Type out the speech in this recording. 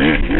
Mm-hmm.